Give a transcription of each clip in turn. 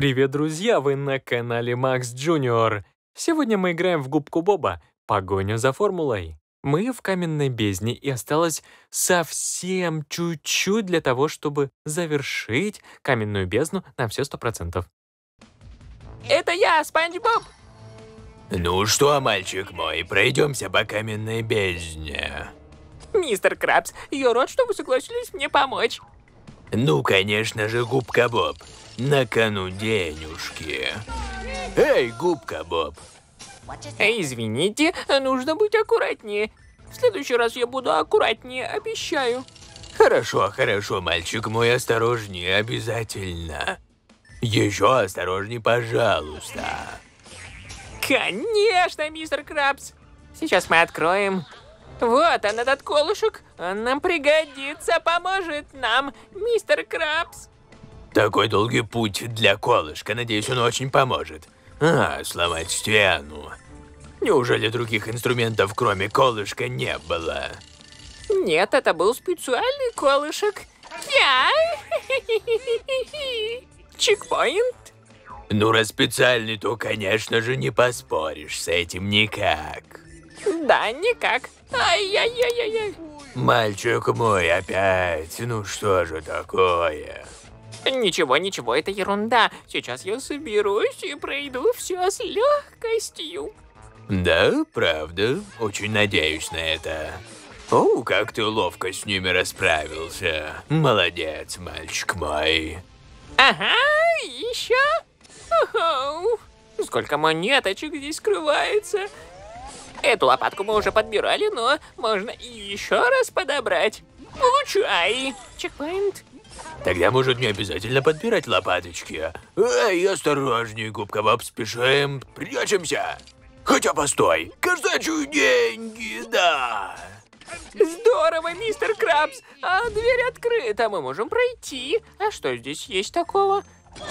Привет, друзья! Вы на канале Макс Джуниор. Сегодня мы играем в губку Боба «Погоню за формулой». Мы в каменной бездне, и осталось совсем чуть-чуть для того, чтобы завершить каменную бездну на все сто процентов. Это я, Спанч Боб. Ну что, мальчик мой, пройдемся по каменной бездне. Мистер Крабс, я рад, что вы согласились мне помочь. Ну, конечно же, Губка Боб. На кону денежки. Эй, Губка Боб. Эй, Извините, нужно быть аккуратнее. В следующий раз я буду аккуратнее, обещаю. Хорошо, хорошо, мальчик мой, осторожнее, обязательно. Еще осторожнее, пожалуйста. Конечно, мистер Крабс. Сейчас мы откроем. Вот он, этот колышек. Он нам пригодится, поможет нам, мистер Крабс. Такой долгий путь для колышка. Надеюсь, он очень поможет. А, сломать стену. Неужели других инструментов, кроме колышка, не было? Нет, это был специальный колышек. Я. Чекпоинт. Ну, раз специальный, то, конечно же, не поспоришь с этим никак. Да, никак. Ай-яй-яй-яй. Мальчик мой, опять. Ну что же такое? Ничего, ничего, это ерунда. Сейчас я соберусь и пройду все с легкостью. Да, правда. Очень надеюсь на это. О, как ты ловко с ними расправился. Молодец, мальчик мой. Ага, еще. Ого. Сколько монеточек здесь скрывается. Эту лопатку мы уже подбирали, но можно еще раз подобрать. Получай. Чекпоинт. Тогда, может, не обязательно подбирать лопаточки. Эй, осторожней, губка Боб, спешим, прячемся. Хотя, постой, кажется, деньги, да. Здорово, мистер Крабс. А дверь открыта, мы можем пройти. А что здесь есть такого?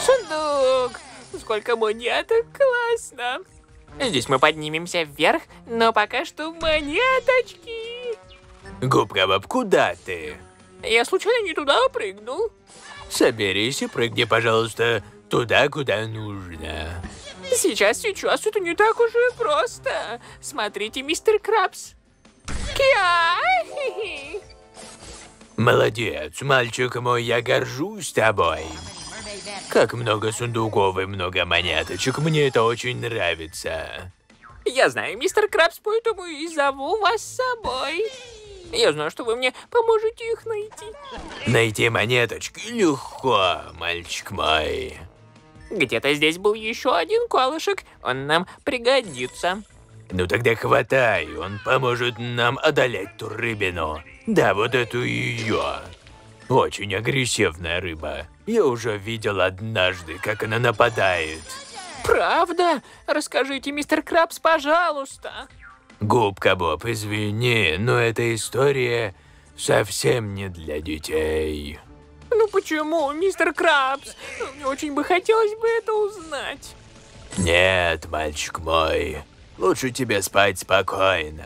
Сундук. Сколько монеток, классно. Здесь мы поднимемся вверх, но пока что монеточки. Губка Боб, куда ты? Я случайно не туда прыгнул? Соберись и прыгни, пожалуйста, туда, куда нужно. Сейчас, сейчас, это не так уж и просто. Смотрите, мистер Крабс. Киа! Молодец, мальчик мой, я горжусь тобой. Как много сундуков и много монеточек, мне это очень нравится. Я знаю, мистер Крабс, поэтому и зову вас с собой. Я знаю, что вы мне поможете их найти. Найти монеточки легко, мальчик мой. Где-то здесь был еще один колышек, он нам пригодится. Ну тогда хватай, он поможет нам одолеть ту рыбину. Да, вот эту ее. Очень агрессивная рыба. Я уже видел однажды, как она нападает. Правда? Расскажите, мистер Крабс, пожалуйста. Губка Боб, извини, но эта история совсем не для детей. Ну почему, мистер Крабс? Мне очень бы хотелось бы это узнать. Нет, мальчик мой, лучше тебе спать спокойно.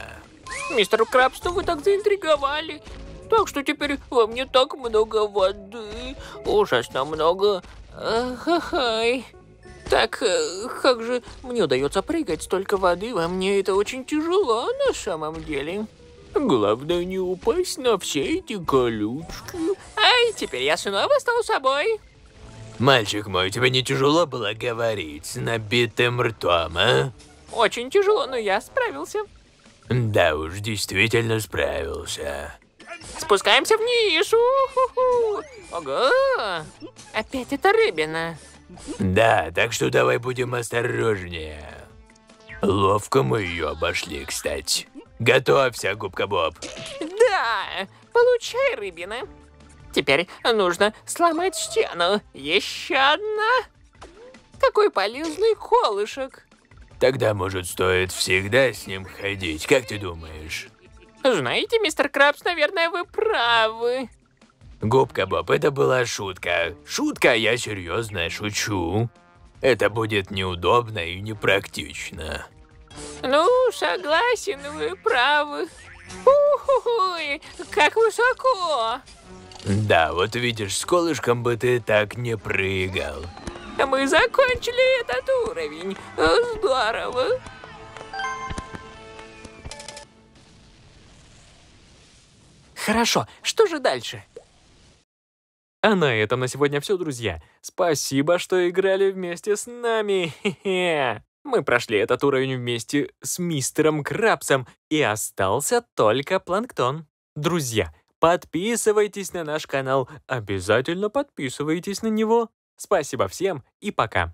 Мистер Крабс, что вы так заинтриговали? Так что теперь во мне так много воды. Ужасно много. Ах-ай. Так, э, как же мне удается прыгать столько воды во мне? Это очень тяжело на самом деле. Главное не упасть на все эти колючки. Ай, теперь я снова стал собой. Мальчик мой, тебе не тяжело было говорить с набитым ртом, а? Очень тяжело, но я справился. Да уж, действительно справился. Спускаемся вниз. У -ху -ху. Ого! Опять эта рыбина. Да, так что давай будем осторожнее. Ловко мы ее обошли, кстати. Готовься, Губка Боб. Да, получай, рыбина. Теперь нужно сломать стену. Еще одна. Какой полезный колышек. Тогда, может, стоит всегда с ним ходить, как ты думаешь? Знаете, мистер Крабс, наверное, вы правы. Губка Боб, это была шутка. Шутка, я серьезно шучу. Это будет неудобно и непрактично. Ну, согласен, вы правы. Уху, как высоко. Да, вот видишь, с колышком бы ты так не прыгал. Мы закончили этот уровень. Здорово. Хорошо, что же дальше? А на этом на сегодня все, друзья. Спасибо, что играли вместе с нами. Хе-хе. Мы прошли этот уровень вместе с мистером Крабсом, и остался только Планктон. Друзья, подписывайтесь на наш канал, обязательно подписывайтесь на него. Спасибо всем и пока.